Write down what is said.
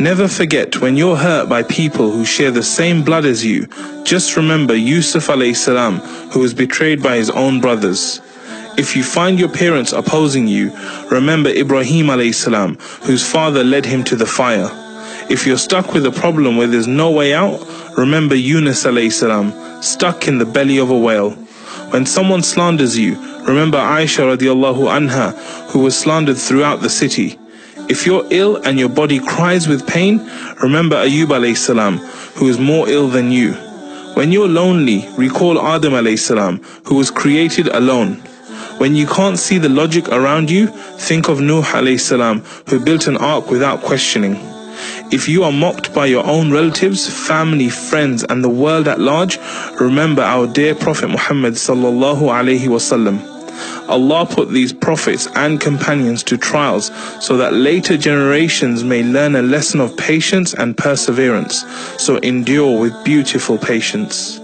Never forget when you're hurt by people who share the same blood as you, just remember Yusuf salam, who was betrayed by his own brothers. If you find your parents opposing you, remember Ibrahim salam, whose father led him to the fire. If you're stuck with a problem where there's no way out, remember Yunus salam, stuck in the belly of a whale. When someone slanders you, remember Aisha radiallahu anha, who was slandered throughout the city. If you're ill and your body cries with pain, remember Ayub alayhi salam, who is more ill than you. When you're lonely, recall Adam alayhi salam, who was created alone. When you can't see the logic around you, think of Nuh alayhi salam, who built an ark without questioning. If you are mocked by your own relatives, family, friends, and the world at large, remember our dear Prophet Muhammad sallallahu alayhi wasallam. Allah put these prophets and companions to trials so that later generations may learn a lesson of patience and perseverance. So endure with beautiful patience.